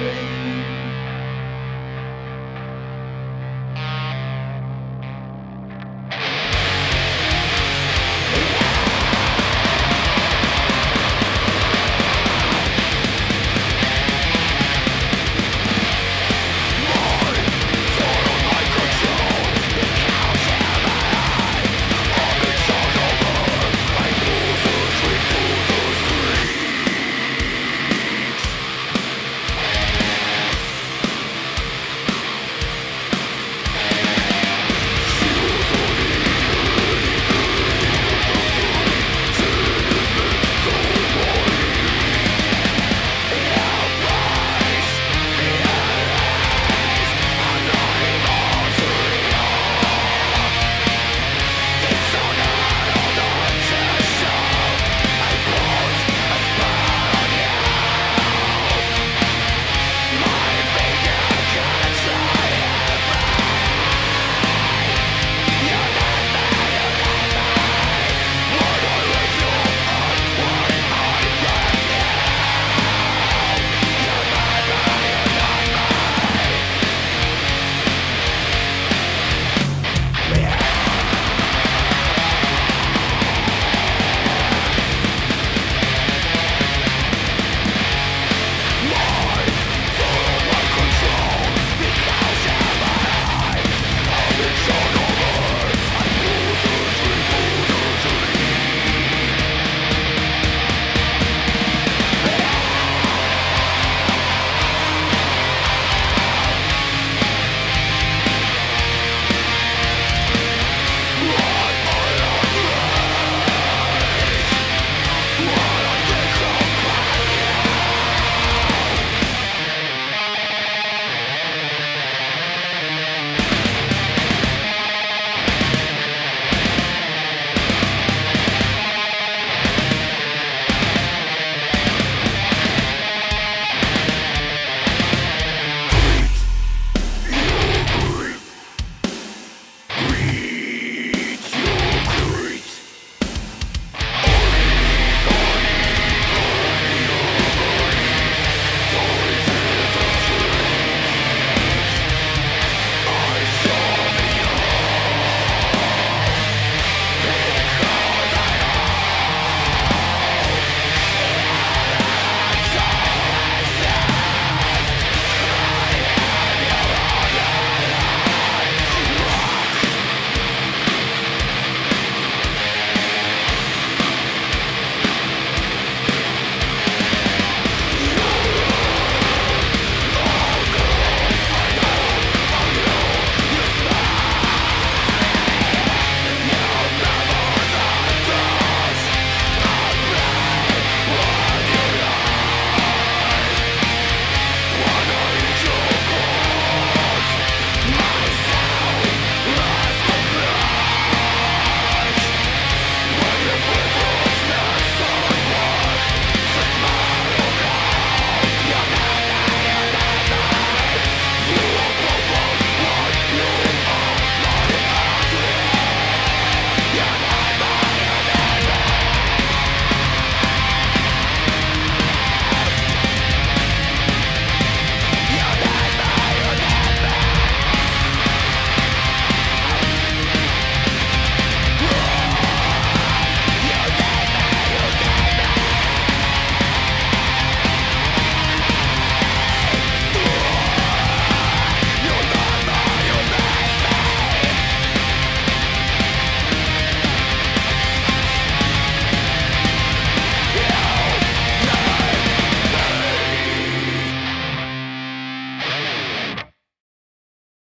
That's.